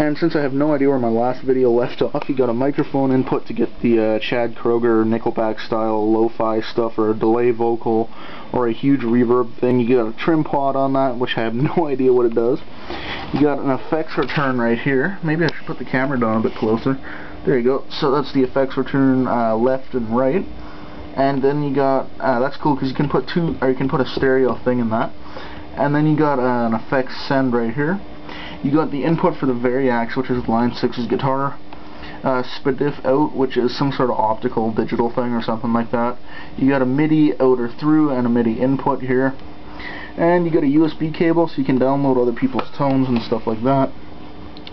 And since I have no idea where my last video left off, you got a microphone input to get the uh, Chad Kroeger Nickelback style lo-fi stuff or a delay vocal or a huge reverb thing. You got a trim pot on that, which I have no idea what it does. You got an effects return right here. Maybe I should put the camera down a bit closer. There you go. So that's the effects return uh, left and right. And then you got, uh, that's cool because you can put two, or you can put a stereo thing in that. And then you got uh, an effects send right here. You got the input for the Variax, which is Line 6's guitar. Uh, SPDIF out, which is some sort of optical digital thing or something like that. You got a MIDI out or through and a MIDI input here. And you got a USB cable so you can download other people's tones and stuff like that.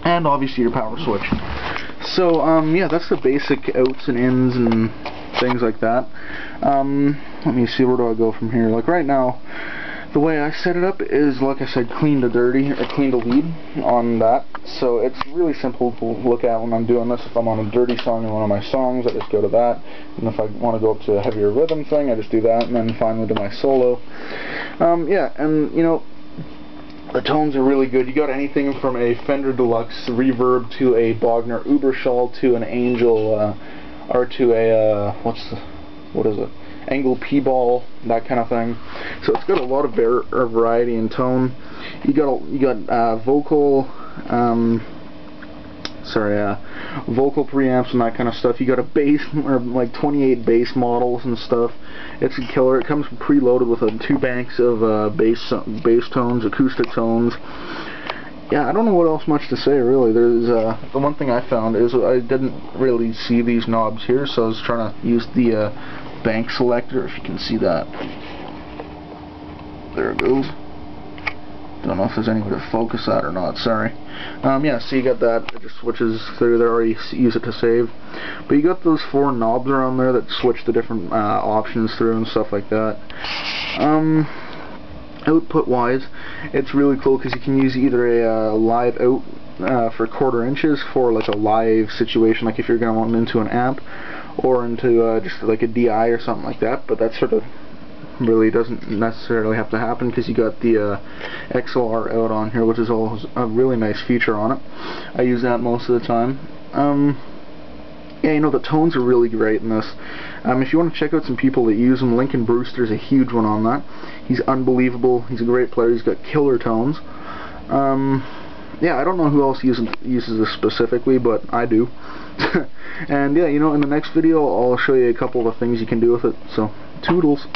And obviously your power switch. So, um, yeah, that's the basic outs and ins and things like that. Um, let me see, where do I go from here? Like right now, the way I set it up is, like I said, clean to dirty, or clean to lead on that. So it's really simple to look at when I'm doing this. If I'm on a dirty song in one of my songs, I just go to that. And if I want to go up to a heavier rhythm thing, I just do that, and then finally to my solo. Um, yeah, and, you know, the tones are really good. You got anything from a Fender Deluxe reverb to a Bogner Uberschall to an Angel, uh, or to a, uh, what's the, what is it? Angel P-Ball, that kind of thing. So it's got a lot of variety in tone. You got you got uh, vocal, um, sorry, uh, vocal preamps and that kind of stuff. You got a bass, or like 28 bass models and stuff. It's a killer. It comes preloaded with uh, two banks of uh, bass bass tones, acoustic tones. Yeah, I don't know what else much to say really. There's uh, the one thing I found is I didn't really see these knobs here, so I was trying to use the uh, bank selector, if you can see that. There it goes. Don't know if there's any way to focus that or not, sorry. Um, yeah, so you got that, it just switches through there, or you use it to save. But you got those four knobs around there that switch the different uh, options through and stuff like that. Um, output wise, it's really cool because you can use either a uh, live out uh, for quarter inches for like a live situation, like if you're going to want them into an amp, or into uh, just like a DI or something like that, but that sort of really doesn't necessarily have to happen because you got the uh, XLR out on here, which is a really nice feature on it. I use that most of the time. Um, yeah, you know, the tones are really great in this. Um, if you want to check out some people that use them, Lincoln Brewster's a huge one on that. He's unbelievable. He's a great player. He's got killer tones. Um, yeah, I don't know who else uses, uses this specifically, but I do. and yeah, you know, in the next video, I'll show you a couple of the things you can do with it. So, toodles.